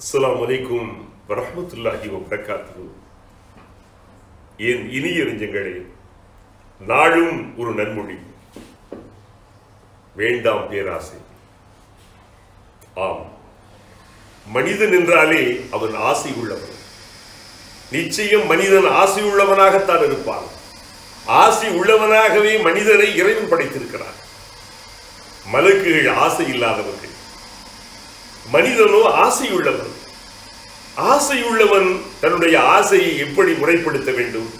அஸ்லாம் வலைக்கும் வரமத்துல்லாஹி வபரகாத்துஹு என் இனிய நெஞ்சங்களே நாளும் ஒரு நன்மொழி. வேண்டாம் பேராசை. ஆம். மனிதன் என்றாலே அவன் ஆசை உள்ளவன். நிச்சயம் மனிதன் ஆசை உள்ளவனாகத்தான் இருப்பான். ஆசை உள்ளவனாகவே மனிதனை இறைவன் படைத்திருக்கிறார் மலக்குகள் ஆசை இல்லாதவர்கள். மனிதனோ ஆசையுள்ளவன். ஆசையுள்ளவன் தன்னுடைய ஆசையை எப்படி முறைப்படுத்த வேண்டும்?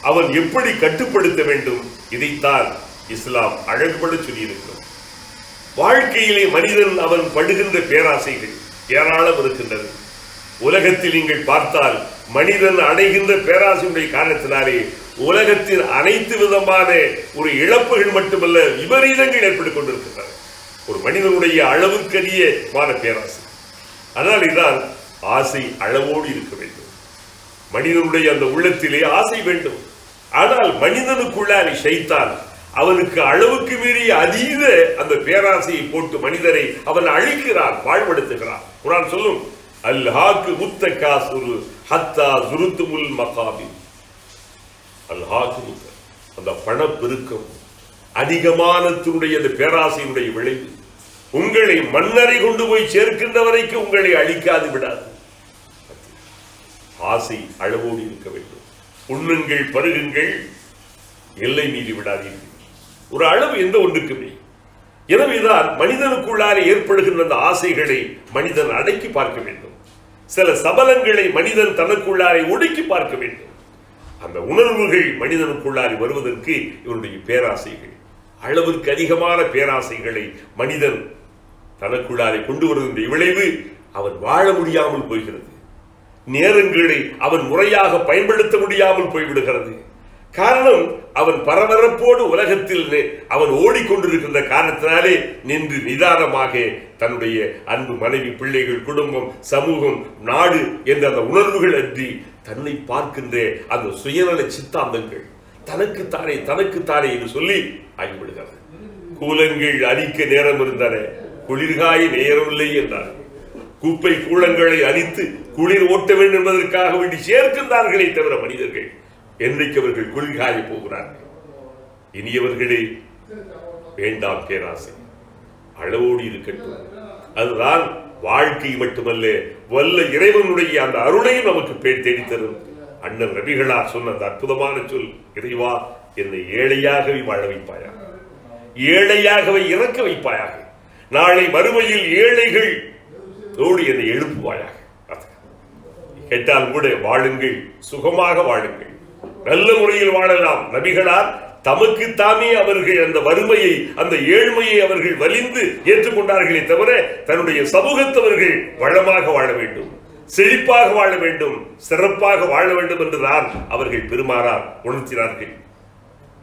அவன் எப்படி கட்டுப்படுத்த வேண்டும்? இதைத்தான் இஸ்லாம் அழகுபட சொல்லியிருக்கிறோம் வாழ்க்கையிலே மனிதன் அவன் படுகின்ற பேராசைகள் ஏராளம் இருக்கின்றது உலகத்தில் நீங்கள் பார்த்தால் மனிதன் அடைகின்ற பேராசையுடைய காரணத்தினாலே உலகத்தின் அனைத்து விதமான ஒரு இழப்புகள் மட்டுமல்ல விபரீதங்கள் ஏற்பட்டுக் கொண்டிருக்கின்றன. ஒரு மனிதனுடைய அளவுக்கரியமான பேராசை. அதனால் இதான் ஆசை அளவோடு இருக்க வேண்டும். மனிதனுடைய அந்த உள்ளத்திலே ஆசை வேண்டும். ஆனால் மனிதனுக்குள்ளாலே ஷைத்தான் அவனுக்கு அளவுக்கு மீறிய அதீத அந்த பேராசையை போட்டு மனிதரை அவன் அழிக்கிறான் வாழ்வெடுத்துகிறான். குரான் சொல்லும் அல்ஹாக்கு முத்த காசுரு ஹத்தா சுருத்துமுல் மகாபி. அல்ஹாக்கு முத்த அந்த பணப்பெருக்கம். அதிகமானத்தினுடைய அந்த பேராசையினுடைய விளைவு. உங்களை மன்னரை கொண்டு போய் சேர்க்கின்ற வரைக்கும் உங்களை அழிக்காது விடாது. ஆசை அளவோடு இருக்க வேண்டும். உண்ணுங்கள் பருகுங்கள் எல்லை மீறி விடாதீர்கள். ஒரு அளவு எந்த ஒன்றுக்குமே. எனவேதான் மனிதனுக்குள்ளாலே ஏற்படுகின்ற அந்த ஆசைகளை மனிதன் அடக்கி பார்க்க வேண்டும். சில சபலங்களை மனிதன் தனக்குள்ளாரை ஒடுக்கி பார்க்க வேண்டும். அந்த உணர்வுகள் மனிதனுக்குள்ளாரி வருவதற்கு இவருடைய பேராசைகள். அளவிற்கு அதிகமான பேராசைகளை மனிதன் தனக்குள்ளாலே கொண்டு வருகின்ற விளைவு அவன் வாழ முடியாமல் போகிறது நேரங்களை அவன் முறையாக பயன்படுத்த முடியாமல் போய்விடுகிறது. காரணம் அவன் பரபரப்போடு உலகத்தில் அவன் ஓடிக்கொண்டிருக்கின்ற காரணத்தினாலே நின்று நிதானமாக தன்னுடைய அன்பு மனைவி பிள்ளைகள் குடும்பம் சமூகம் நாடு என்ற அந்த உணர்வுகள் அன்றி தன்னை பார்க்கின்ற அந்த சுயநல சித்தாந்தங்கள் தனக்குத்தானே தனக்குத்தானே என்று சொல்லி ஆகிவிடுகிறது கூலங்கள் அரிக்க நேரம் இருந்தன. குளிர்காய நேரமில்லை என்றார். குப்பை கூலங்களை அரித்து குளிர் ஓட்ட வேண்டும் என்பதற்காக வேண்டி சேர்க்கின்றார்களே தவிர மனிதர்கள். என்றைக்கு அவர்கள் குளிர்காய போகிறார்கள்? இனியவர்களே வேண்டாம் பேராசை. அளவோடு இருக்கட்டும். அதுதான் வாழ்க்கை மட்டுமல்ல வல்ல இறைவனுடைய அந்த அருளையும் நமக்கு பேர் தேடித்தரும் அண்ணன் ரபிகளார் சொன்ன அந்த அற்புதமான சொல் இறைவா என்னை ஏழையாகவே வாழ வைப்பாயாக. ஏழையாகவே இறக்க வைப்பாயாக. நாளை மறுமையில் ஏழைகள் தோடு என்னை எழுப்புவாயாக. கேட்டால் கூட வாழுங்கள் சுகமாக வாழுங்கள். நல்ல முறையில் வாழலாம். நபிகளார் தமக்கு தாமே அவர்கள் அந்த வறுமையை அந்த ஏழ்மையை அவர்கள் வலிந்து ஏற்றுக்கொண்டார்களே தவிர தன்னுடைய சமூகத்தவர்கள் வளமாக வாழ வேண்டும். செழிப்பாக வாழ வேண்டும் சிறப்பாக வாழ வேண்டும் என்றுதான் அவர்கள் பெருமாறார் உணர்த்தினார்கள்.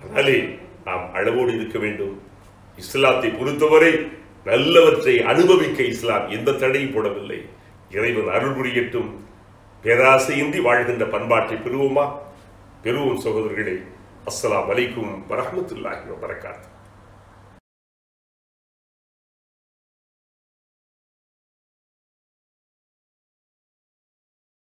அதனாலே நாம் அளவோடு இருக்க வேண்டும். இஸ்லாத்தை பொறுத்தவரை நல்லவற்றை அனுபவிக்க இஸ்லாம் எந்த தடையும் போடவில்லை. இறைவன் அருள் புரியட்டும். பேராசையின்றி வாழ்கின்ற பண்பாட்டை பெறுவோமா? பெறுவோம் சகோதரர்களே அஸ்ஸலாம் வலைக்கும் வரமத்துல்லாஹி வரகாத்து